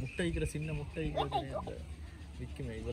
முட்டை வைக்கிற சின்ன முட்டை வைக்கிற விற்குமே